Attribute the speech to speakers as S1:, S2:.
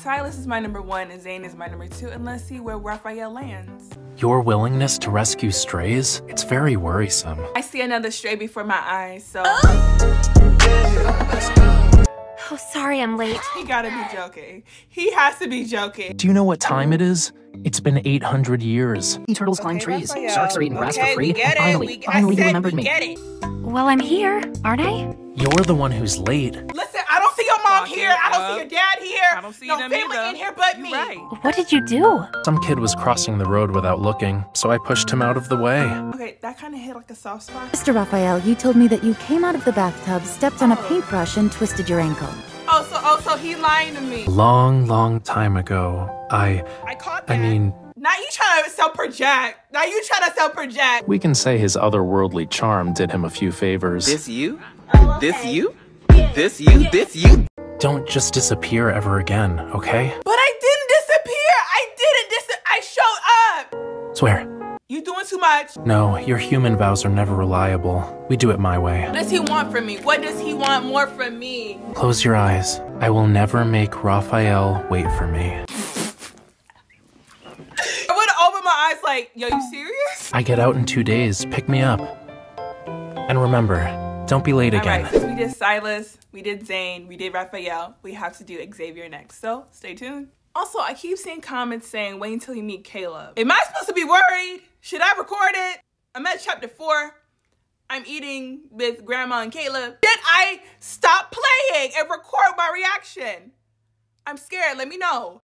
S1: Sylus is my number one and Zayne is my number two, and let's see where Rafayel lands.
S2: Your willingness to rescue strays? It's very worrisome.
S1: I see another stray before my eyes, so
S3: Oh, oh sorry I'm late.
S1: he gotta be joking. He has to be joking.
S2: Do you know what time it is? It's been 800 years.
S4: Sea turtles climb trees.
S1: Rafayel.
S4: Sharks are eating grass
S1: Okay,
S4: for free.
S1: get
S4: and finally,
S1: it. We, I
S4: finally, you remembered
S1: we
S4: me.
S1: it.
S3: Well, I'm here, aren't I?
S2: You're the one who's late.
S1: Listen, I don't see your mom
S5: Fuck
S1: here. I don't
S5: up.
S1: see your dad here.
S5: I don't see
S1: no
S5: them
S1: family
S5: either.
S1: in here but
S5: You
S1: me.
S5: right.
S3: What did you do?
S2: Some kid was crossing the road without looking, so I pushed him out of the way.
S1: Okay, that kind of hit like a soft spot.
S6: Mr. Rafayel, you told me that you came out of the bathtub, stepped on a oh. paintbrush, and twisted your ankle.
S1: Oh, so oh, so he lying to me.
S2: Long, long time ago, I.
S1: I caught that.
S2: I mean,
S1: now you trying to self project. Now you trying to self project.
S2: we can say his otherworldly charm did him a few favors.
S5: This you? Oh, this you? This you? This you?
S2: Don't just disappear ever again, okay?
S1: But I didn't disappear. I didn't dis. I showed up.
S2: Swear.
S1: You doing too much.
S2: No, your human vows are never reliable. We do it my way.
S1: What does he want from me? What does he want more from me?
S2: Close your eyes. I will never make Rafayel wait for me.
S1: I would opened my eyes like, yo, you serious?
S2: I get out in two days. Pick me up. And remember, don't be late
S1: All
S2: again.
S1: right, since we did Sylus, we did Zayne, we did Rafayel, we have to do Xavier next. So stay tuned. Also, I keep seeing comments saying, wait until you meet Caleb. Am I supposed to be worried? Should I record it? I'm at chapter four. I'm eating with Grandma and Caleb. Did I stop playing and record my reaction? I'm scared. Let me know.